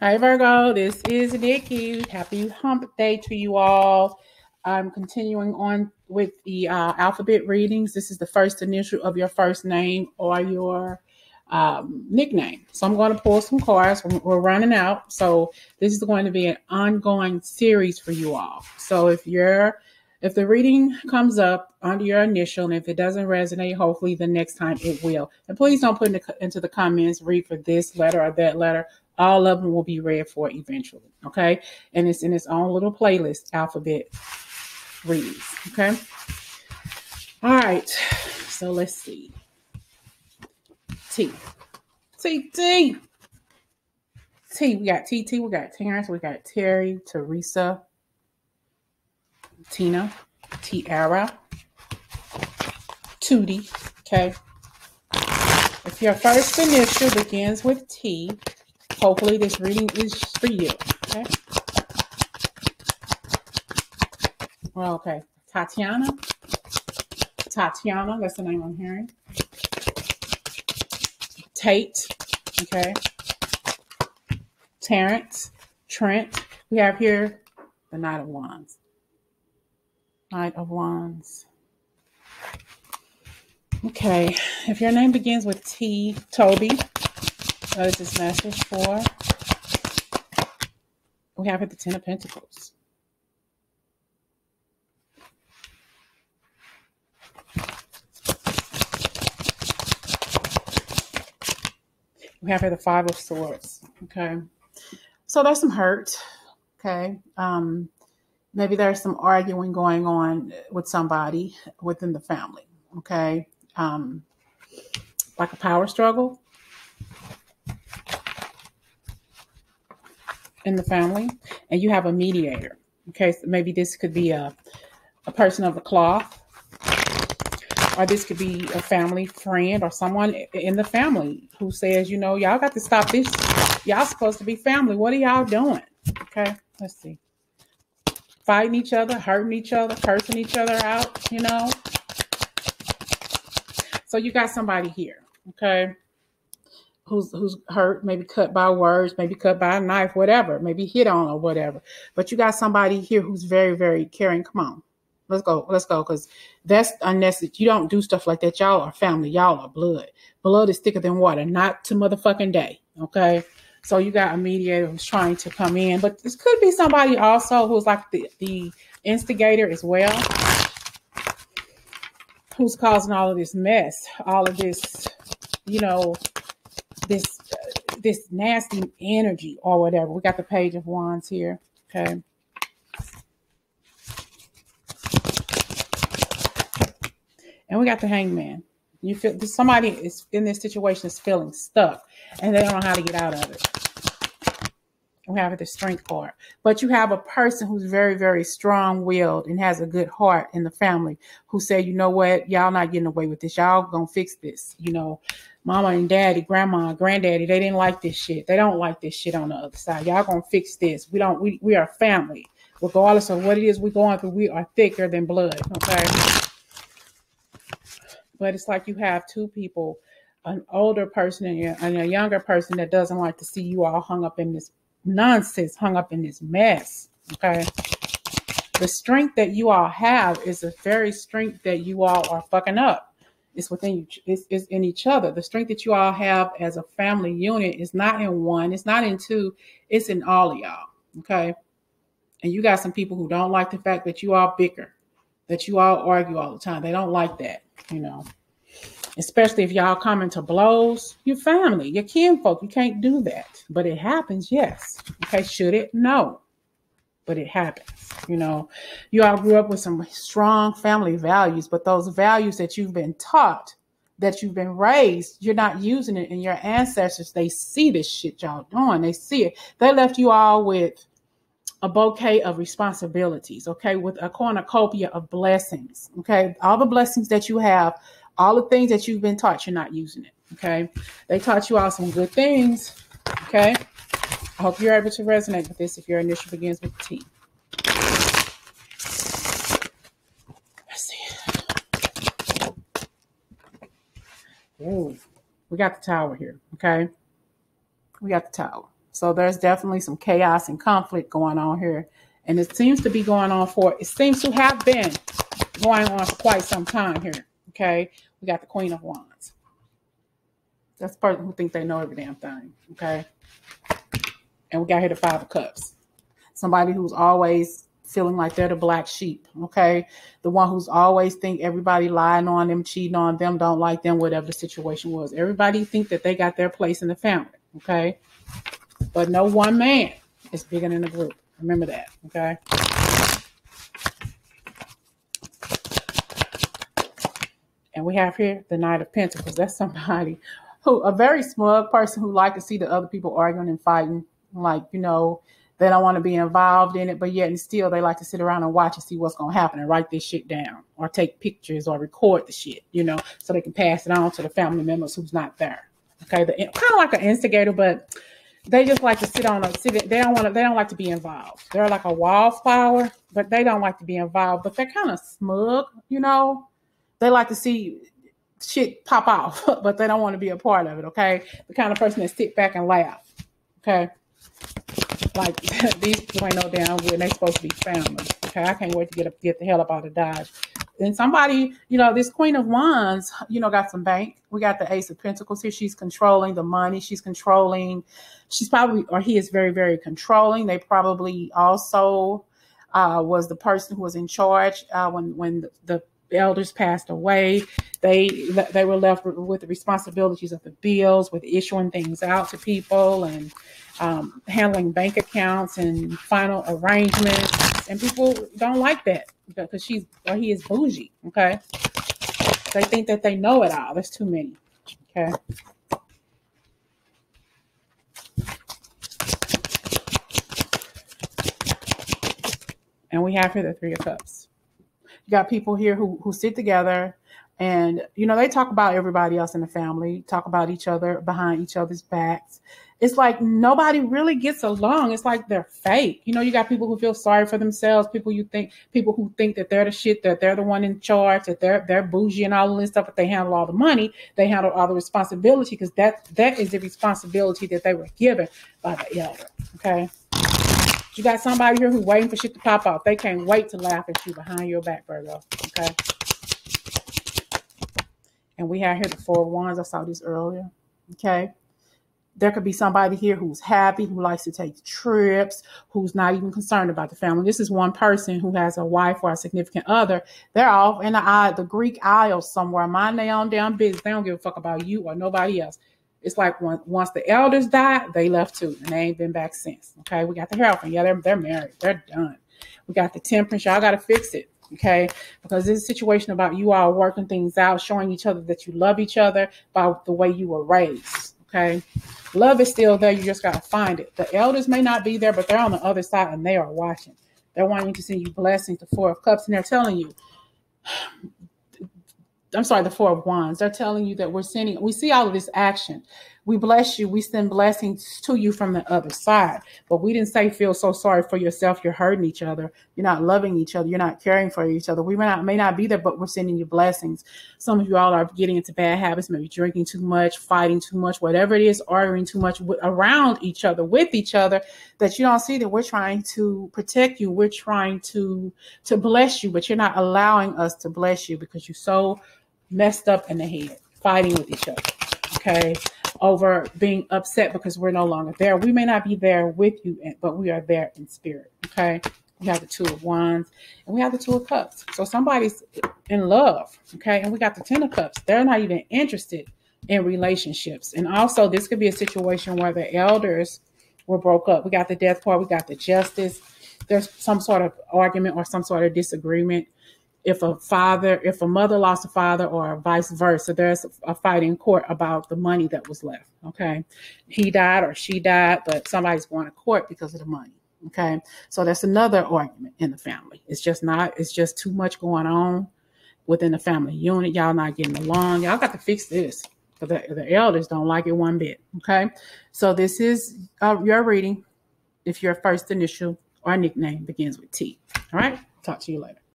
Hi, Virgo. This is Nikki. Happy hump day to you all. I'm continuing on with the uh, alphabet readings. This is the first initial of your first name or your um, nickname. So I'm going to pull some cards. We're, running out. So this is going to be an ongoing series for you all. So if you're if the reading comes up under your initial and if it doesn't resonate, hopefully the next time it will. And please don't put in the, into the comments, read for this letter or that letter. All of them will be read for eventually. Okay. And it's in its own little playlist, alphabet reads. Okay. All right. So let's see. T. T. T. T. We got TT. We got Terrence. We got Terry, Teresa, Tina, Tiara, Tootie. Okay. If your first initial begins with T, hopefully this reading is for you. Okay. Well, okay. Tatiana. Tatiana, that's the name I'm hearing. Tate. Okay. Terrence. Trent. We have here the Knight of Wands. Knight of Wands. Okay, if your name begins with T, Toby, what is this message for? We have the Ten of Pentacles. We have here the Five of Swords. Okay, so there's some hurt. Okay, um, maybe there's some arguing going on with somebody within the family okay um, like a power struggle in the family and you have a mediator. Okay so maybe this could be a, a person of the cloth or this could be a family friend or someone in the family who says you know y'all got to stop this. Y'all supposed to be family. What are y'all doing? Okay let's see. Fighting each other, hurting each other, cursing each other out, you know. So you got somebody here, okay, who's who's hurt, maybe cut by words, maybe cut by a knife, whatever, maybe hit on or whatever. But you got somebody here who's very, very caring. Come on. Let's go. Let's go. Because that's unnecessary. You don't do stuff like that. Y'all are family. Y'all are blood. Blood is thicker than water. Not to motherfucking day. Okay. So you got a mediator who's trying to come in, but this could be somebody also who's like the, the instigator as well, who's causing all of this mess, all of this, you know, this this nasty energy or whatever. We got the page of wands here. Okay. And we got the hangman. You feel somebody is in this situation is feeling stuck and they don't know how to get out of it. We have the strength card. But you have a person who's very, very strong willed and has a good heart in the family who say, you know what, y'all not getting away with this. Y'all gonna fix this. You know, mama and daddy, grandma, granddaddy, they didn't like this shit. They don't like this shit on the other side. Y'all gonna fix this. We don't, we, we are family. Regardless of what it is we're going through, we are thicker than blood. Okay. But it's like you have two people an older person and a younger person that doesn't like to see you all hung up in this nonsense hung up in this mess. Okay. The strength that you all have is the very strength that you all are fucking up. It's within you, it's, it's in each other. The strength that you all have as a family unit is not in one, it's not in two, it's in all of y'all. Okay. And you got some people who don't like the fact that you all bicker, that you all argue all the time. They don't like that, you know especially if y'all come into blows, your family, your kinfolk, you can't do that. But it happens, yes. Okay, should it? No. But it happens. You know, you all grew up with some strong family values, but those values that you've been taught, that you've been raised, you're not using it. And your ancestors, they see this shit y'all doing. They see it. They left you all with a bouquet of responsibilities, okay, with a cornucopia of blessings, okay. All the blessings that you have all the things that you've been taught, you're not using it. Okay. They taught you all some good things. Okay. I hope you're able to resonate with this if your initial begins with T. Let's see. Ooh, we got the tower here. Okay. We got the tower. So there's definitely some chaos and conflict going on here. And it seems to be going on for, it seems to have been going on for quite some time here. Okay. We got the Queen of Wands. That's the person who thinks they know every damn thing. Okay. And we got here the Five of Cups. Somebody who's always feeling like they're the black sheep. Okay. The one who's always think everybody lying on them, cheating on them, don't like them, whatever the situation was. Everybody think that they got their place in the family. Okay. But no one man is bigger than the group. Remember that. Okay. And we have here the Knight of Pentacles. That's somebody who, a very smug person who like to see the other people arguing and fighting. Like, you know, they don't want to be involved in it, but yet and still they like to sit around and watch and see what's going to happen and write this shit down or take pictures or record the shit, you know, so they can pass it on to the family members who's not there. Okay. The, kind of like an instigator, but they just like to sit on a sit. They don't want to. They don't like to be involved. They're like a wallflower, but they don't like to be involved. But they're kind of smug, you know. They like to see shit pop off, but they don't want to be a part of it. Okay, the kind of person that sit back and laugh. Okay, like these people ain't no damn good. They supposed to be family. Okay, I can't wait to get up, get the hell up out of Dodge. And somebody, you know, this Queen of Wands, you know, got some bank. We got the Ace of Pentacles here. She's controlling the money. She's controlling. She's probably, or he is very, very controlling. They probably also uh, was the person who was in charge uh, when when the, the elders passed away. They they were left with the responsibilities of the bills, with issuing things out to people, and um, handling bank accounts and final arrangements. And people don't like that because she's or he is bougie. Okay, they think that they know it all. There's too many. Okay. And we have here the Three of Cups. You got people here who who sit together and you know they talk about everybody else in the family, talk about each other behind each other's backs it's like nobody really gets along. It's like they're fake. You know, you got people who feel sorry for themselves, people you think people who think that they're the shit, that they're the one in charge, that they're they're bougie and all this stuff, but they handle all the money, they handle all the responsibility because that that is the responsibility that they were given by the elder. Okay. You got somebody here who's waiting for shit to pop off. They can't wait to laugh at you behind your back, Virgo. Okay. And we have here the four wands. I saw this earlier. Okay there could be somebody here who's happy, who likes to take trips, who's not even concerned about the family. This is one person who has a wife or a significant other. They're off in the the Greek Isles somewhere, mind their own damn business. They don't give a fuck about you or nobody else. It's like when, once the elders died, they left too, and they ain't been back since. Okay, we got the Hierophant. Yeah, they're, they're married. They're done. We got the Temperance. Y'all got to fix it okay because this situation about you all working things out showing each other that you love each other by the way you were raised okay Love is still there. You just got to find it. The elders may not be there, but they're on the other side and they are watching. They're wanting to send you blessings, the Four of Cups, and they're telling you, I'm sorry, the Four of Wands. They're telling you that we're sending, we see all of this action. We bless you. We send blessings to you from the other side. But we didn't say feel so sorry for yourself. You're hurting each other. You're not loving each other. You're not caring for each other. We may not may not be there, but we're sending you blessings. Some of you all are getting into bad habits, maybe drinking too much, fighting too much, whatever it is, arguing too much around each other, with each other, that you don't see that we're trying to protect you. We're trying to to bless you, but you're not allowing us to bless you because you're so messed up in the head, fighting with each other. Okay over being upset because we're no longer there. We may not be there with you, but we are there in spirit. Okay. We have the two of wands and we have the two of cups. So somebody's in love. Okay. And we got the ten of cups. They're not even interested in relationships. And also, this could be a situation where the elders were broke up. We got the death part, We got the justice. There's some sort of argument or some sort of disagreement if a father, if a mother lost a father or vice versa, there's a fight in court about the money that was left. Okay. He died or she died, but somebody's going to court because of the money. Okay. So that's another argument in the family. It's just not, it's just too much going on within the family unit. Y'all not getting along. Y'all got to fix this. The, the elders don't like it one bit. Okay. So this is uh, your reading if your first initial or nickname begins with T. All right. Talk to you later.